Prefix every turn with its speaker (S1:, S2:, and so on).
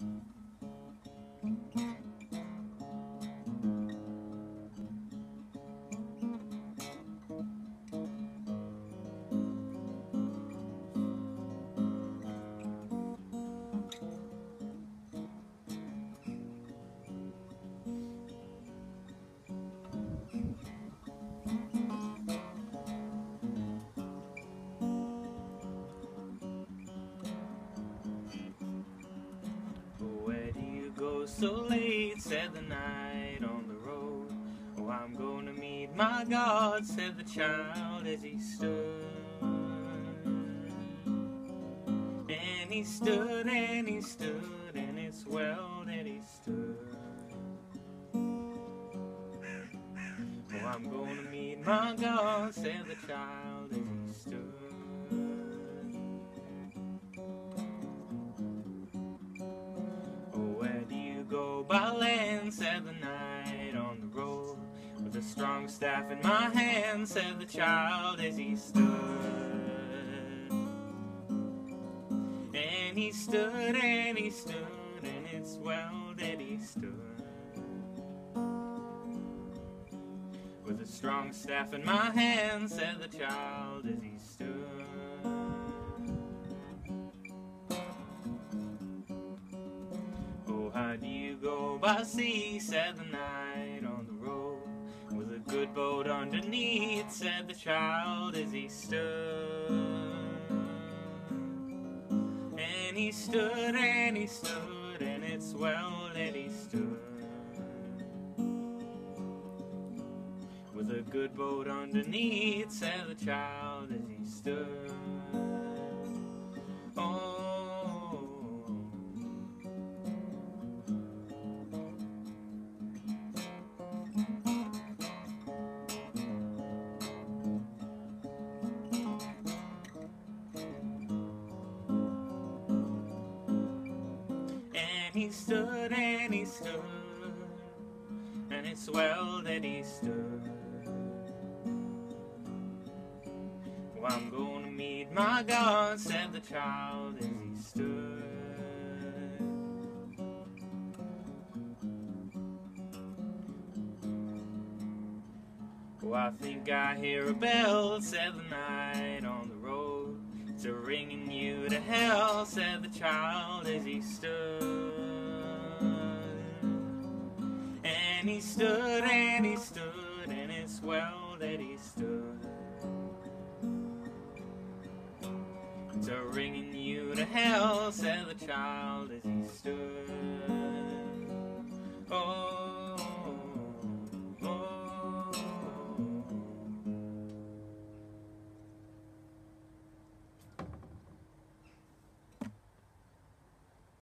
S1: Where so late? said the knight on the road. Oh, I'm going to meet my God, said the child as he stood. And he stood and he stood, and it's well that he stood. Oh, I'm going to meet my God, said the child said the knight on the road. With a strong staff in my hand, said the child as he stood. And he stood and he stood, and it's well that he stood. With a strong staff in my hand, said the child as he stood. You go by sea? said the knight on the road. With a good boat underneath, said the child as he stood. And he stood and he stood, and it's well that he stood. With a good boat underneath, said the child as he stood. And he stood and he stood, and it's well that he stood. Well, I'm going to meet my God, said the child as he stood. Oh, I think I hear a bell, said the knight on the road. It's a ringing you to hell, said the child as he stood. And he stood and he stood, and it's well that he stood. To ringing you to hell, said the child as he stood. Oh.